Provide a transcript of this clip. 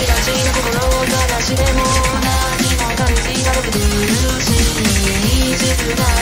じがち心を晒しても何も感じられていが